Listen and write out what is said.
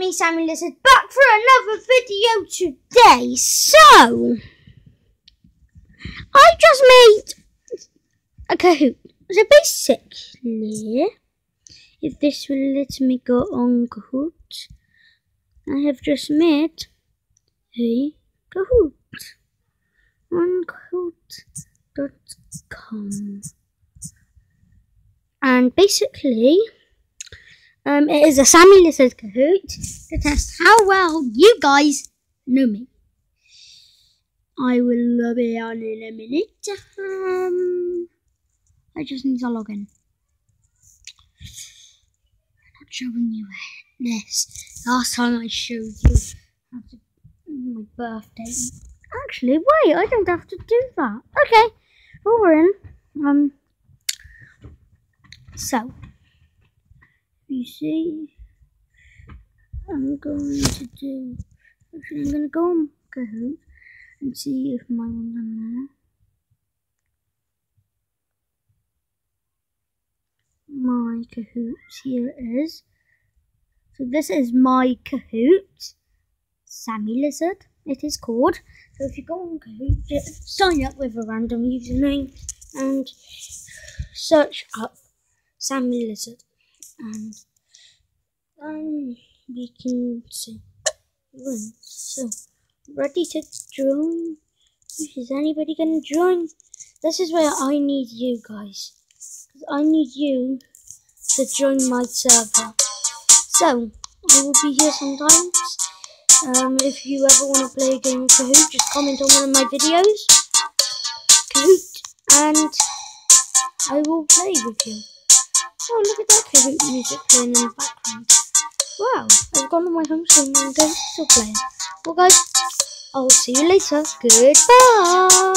me, Sammy Lizard, back for another video today. So, I just made a Kahoot. So basically, if this will let me go on Kahoot, I have just made a Kahoot on Kahoot.com. And basically, um, it is a Sammy Lizard Kahoot to test how well you guys know me. I will be on in a minute. Um, I just need to log in. I'm not showing you this. Last time I showed you my birthday. Actually, wait, I don't have to do that. Okay, well, we're in. Um, so, you see, I'm going to do, actually I'm going to go on Kahoot and see if my one's on there. My Kahoot, here it is. So this is my Kahoot, Sammy Lizard, it is called. So if you go on Kahoot, just sign up with a random username and search up Sammy Lizard and um, we can see so ready to join. Is anybody gonna join? This is where I need you guys. Cause I need you to join my server. So I will be here sometimes. Um, if you ever want to play a game of Kahoot just comment on one of my videos. Kahoot and I will play with you. Oh, look at that favorite music playing in the background. Wow, I've gone to my home screen and I'm still playing. Well, guys, I'll see you later. Goodbye.